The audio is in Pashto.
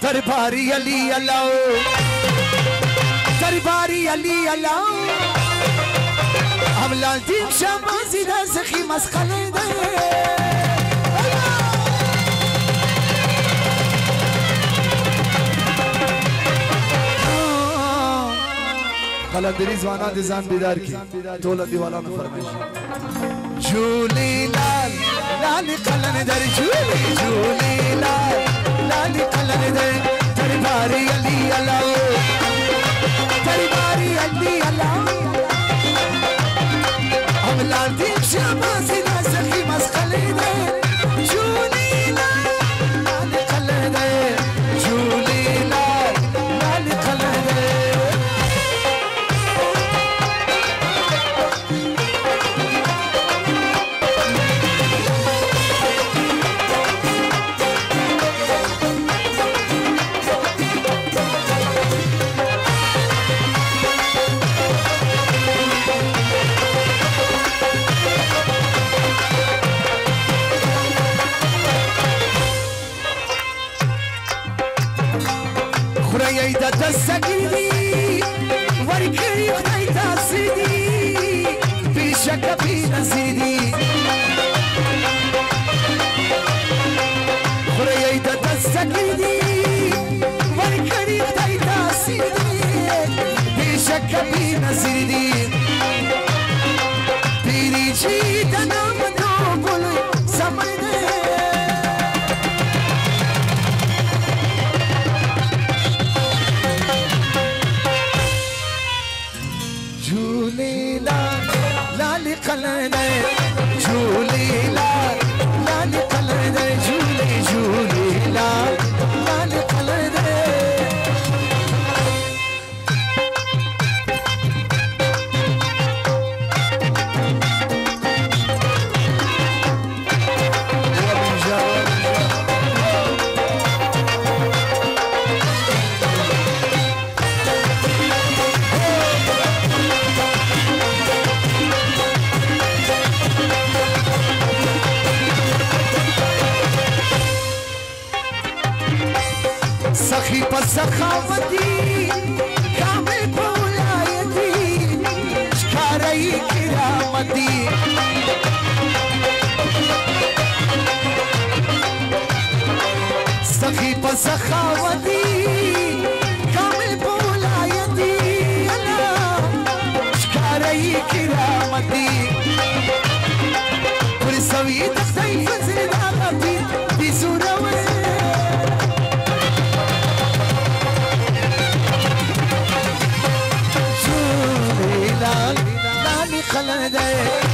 درباری علی علاو درباری علی علاو املال دیم شام مازی دا سخی مسخلی دا خلق دری زوانا دی زان بیدار کی تولا دیوالانو فرمائش جولی لال لال قلن در جولی جولی لال Digha فريدا تسجلني وركي فريدا سيدي في شك فينا سيدي فريدا سخی په سخاوتي کامې پولایتي ښکارای کرامتي سخی په سخاوتي me dé.